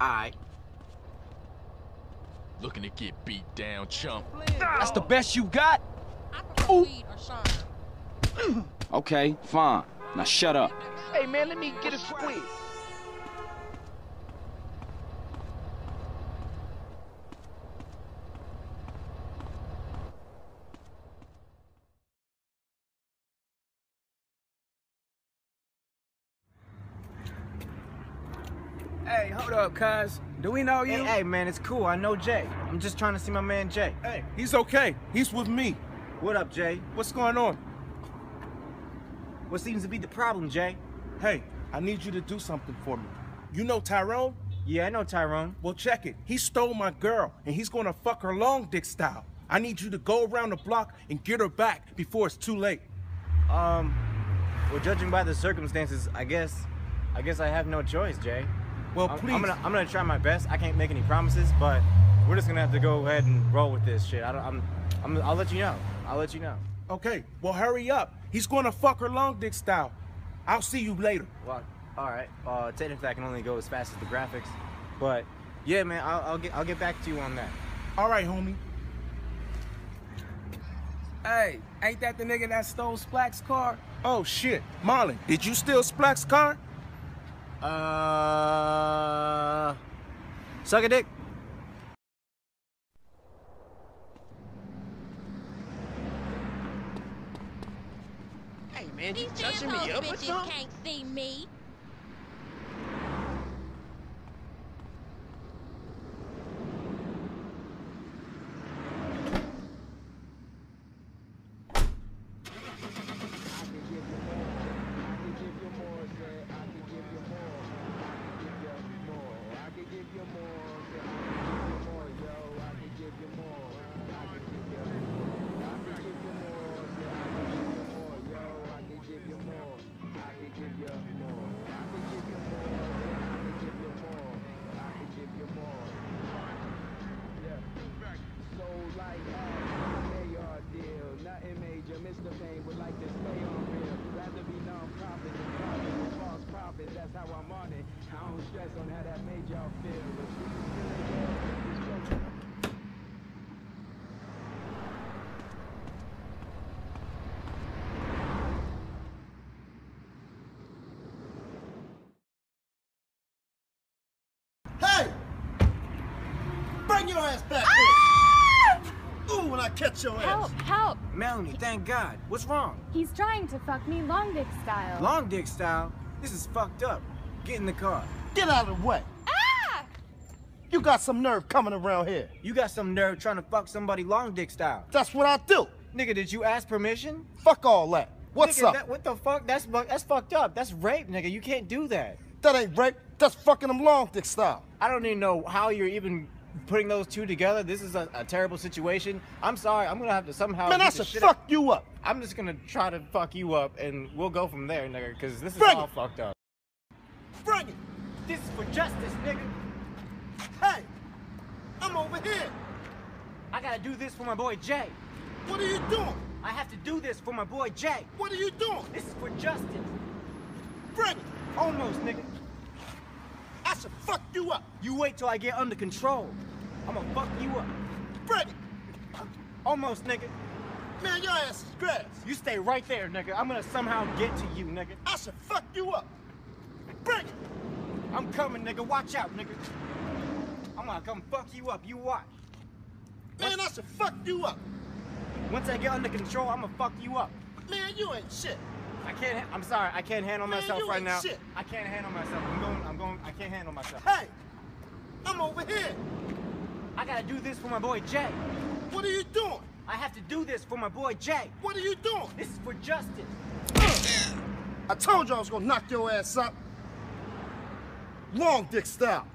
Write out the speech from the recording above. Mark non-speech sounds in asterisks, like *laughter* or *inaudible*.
Alright. Looking to get beat down, chump. That's the best you got? *clears throat* Okay, fine. Now shut up. Hey, man, let me get a squeeze. Hey, hold up, cuz. Do we know you? Hey, hey, man, it's cool. I know Jay. I'm just trying to see my man Jay. Hey, he's okay. He's with me. What up, Jay? What's going on? What seems to be the problem, Jay? Hey, I need you to do something for me. You know Tyrone? Yeah, I know Tyrone. Well, check it. He stole my girl, and he's gonna fuck her long dick style. I need you to go around the block and get her back before it's too late. Um, well, judging by the circumstances, I guess, I guess I have no choice, Jay. Well, I'm, please. I'm gonna, I'm gonna try my best. I can't make any promises, but we're just gonna have to go ahead and roll with this shit. I don't, I'm, I'm, I'll let you know. I'll let you know. Okay, well, hurry up. He's gonna fuck her long dick style. I'll see you later. Well, all right. Uh, technically, I can only go as fast as the graphics, but yeah, man, I'll, I'll get, I'll get back to you on that. All right, homie. Hey, ain't that the nigga that stole Splack's car? Oh shit, Marlon, did you steal Splack's car? Uh, suck a dick. Hey, man, you These touching damn me hoes up or bitches something? can't see me. Hey! Bring your ass back here! Ah! Ooh, when I catch your ass! Help, help! Melanie, thank God. What's wrong? He's trying to fuck me long dick style. Long dick style. This is fucked up. Get in the car. Get out of the way! Ah! You got some nerve coming around here. You got some nerve trying to fuck somebody long dick style. That's what I do. Nigga, did you ask permission? Fuck all that. What's Nigga, up? that- what the fuck? That's that's fucked up. That's rape, nigga. You can't do that. That ain't rape. That's fucking them long dick style. I don't even know how you're even putting those two together. This is a, a terrible situation. I'm sorry. I'm gonna have to somehow. Man, beat I the should shit fuck out- you up. I'm just gonna try to fuck you up, and we'll go from there, nigga. Because this is Bring all it. fucked up. Bring it. This is for justice, nigga. Hey! I'm over here. I gotta do this for my boy Jay. What are you doing? I have to do this for my boy Jay. What are you doing? This is for justice. Bring it. Almost, nigga. I should fuck you up. You wait till I get under control. I'm gonna fuck you up. Bring it. Almost, nigga. Man, your ass is grass. You stay right there, nigga. I'm gonna somehow get to you, nigga. I should fuck you up. I'm coming, nigga. Watch out, nigga. I'm gonna come fuck you up. You watch. Man, I should fuck you up. Once I get under control, I'm gonna fuck you up. Man, you ain't shit. I can't. I'm sorry. I can't handle Man, myself you right ain't now. shit. I can't handle myself. I'm going. I'm going. I can't handle myself. Hey! I'm over here. I gotta do this for my boy Jay. What are you doing? I have to do this for my boy Jay. What are you doing? This is for justice. Uh, I told you I was gonna knock your ass up. Long dick style.